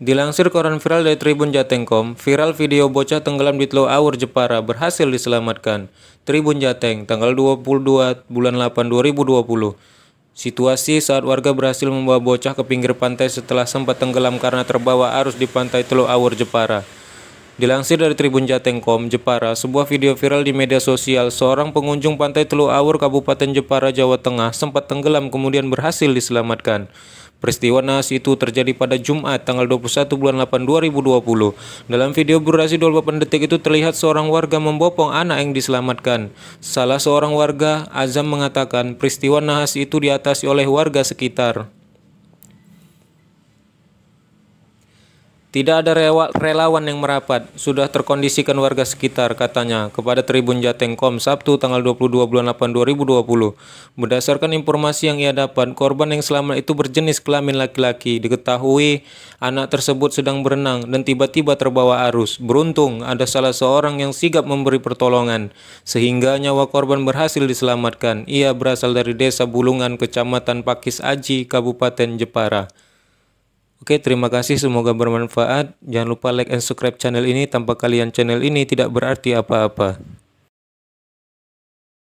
Dilansir koran viral dari Tribun Jateng.com, viral video bocah tenggelam di Teluk Awur Jepara berhasil diselamatkan. Tribun Jateng, tanggal 22 bulan 8 2020. Situasi saat warga berhasil membawa bocah ke pinggir pantai setelah sempat tenggelam karena terbawa arus di pantai Teluk Awur Jepara. Dilansir dari Tribun Jateng.com, Jepara, sebuah video viral di media sosial, seorang pengunjung pantai Teluk Awur, Kabupaten Jepara, Jawa Tengah, sempat tenggelam kemudian berhasil diselamatkan. Peristiwa naas itu terjadi pada Jumat tanggal 21 bulan 8 2020. Dalam video berdurasi 28 detik itu terlihat seorang warga membopong anak yang diselamatkan. Salah seorang warga, Azam mengatakan peristiwa naas itu diatasi oleh warga sekitar. Tidak ada relawan yang merapat, sudah terkondisikan warga sekitar, katanya, kepada Tribun Jateng.com Sabtu tanggal 22 bulan 8 2020. Berdasarkan informasi yang ia dapat, korban yang selamat itu berjenis kelamin laki-laki. Diketahui anak tersebut sedang berenang dan tiba-tiba terbawa arus. Beruntung ada salah seorang yang sigap memberi pertolongan, sehingga nyawa korban berhasil diselamatkan. Ia berasal dari desa Bulungan, Kecamatan Pakis Aji, Kabupaten Jepara. Oke, terima kasih. Semoga bermanfaat. Jangan lupa like and subscribe channel ini. Tanpa kalian channel ini tidak berarti apa-apa.